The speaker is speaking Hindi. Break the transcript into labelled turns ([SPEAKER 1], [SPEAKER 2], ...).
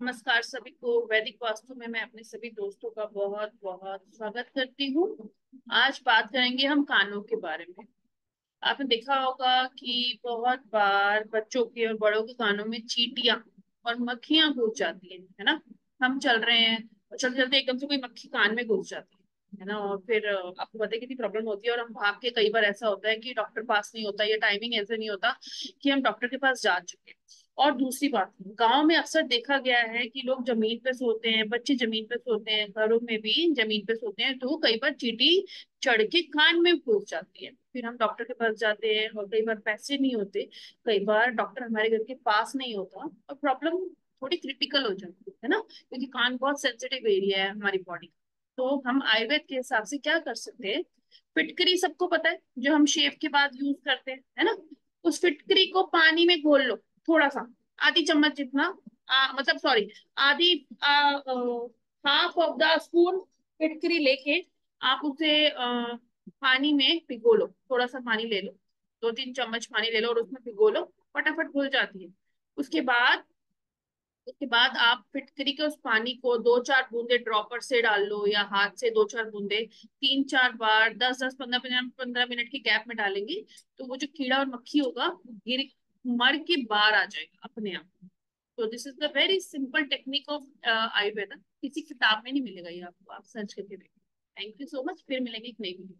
[SPEAKER 1] नमस्कार सभी को। वैदिक वास्तु में मैं अपने सभी दोस्तों का बहुत बहुत स्वागत करती हूँ। आज बात करेंगे हम कानों के बारे में। आपने देखा होगा कि बहुत बार बच्चों के और बड़ों के कानों में चीटियाँ और मक्खियाँ घुस जाती हैं, है ना? हम चल रहे हैं और चलते चलते एकदम से कोई मक्खी कान में घुस जाती है है ना? और फिर आपको पता है कितनी प्रॉब्लम होती है और हम भाग के कई बार ऐसा होता है कि डॉक्टर पास नहीं होता या टाइमिंग ऐसे नहीं होता कि हम डॉक्टर के पास जा चुके और दूसरी बात, गाँव में अक्सर देखा गया है कि लोग ज़मीन पे सोते हैं, बच्चे ज़मीन पे सोते हैं, घरों में भी ज़मीन पे सोते हैं तो कई बार चीटी चढ़ के कान में घुस जाती है। फिर हम डॉक्टर के पास जाते हैं और कई बार पैसे नहीं होते, कई बार डॉक्टर हमारे घर के पास नहीं होता और प्रॉब्लम थोड़ी क्रिटिकल हो जाती है ना? क्योंकि कान बहुत सेंसिटिव एरिया है हमारी बॉडी। तो हम आयुर्वेद के हिसाब से क्या कर सकते हैं? फिटकरी सबको पता है, जो हम शेव के बाद यूज़ करते हैं, है ना? उस फिटकरी को पानी में घोल लो। थोड़ा सा आधी चम्मच जितना आ, मतलब सॉरी आधी हाफ़ ऑफ़ द स्पून फिटकरी लेके आप उसे आ, पानी में भिगो लो थोड़ा सा पानी ले लो दो तीन चम्मच पानी ले लो और उसमें भिगो लो फटाफट घुल जाती है। उसके बाद उसके बाद आप फिटकरी के उस पानी को दो चार बूंदे ड्रॉपर से डाल लो या हाथ से दो चार बूंदे तीन चार बार दस दस पंद्रह पंद्रह मिनट के गैप में डालेंगे तो वो जो कीड़ा और मक्खी होगा गिर मर के बाहर आ जाएगा अपने आप तो this is the very simple technique of Ayurveda किसी किताब में नहीं मिलेगा ये आपको। आप सर्च करके देखें। थैंक यू सो मच फिर मिलेंगे एक नई वीडियो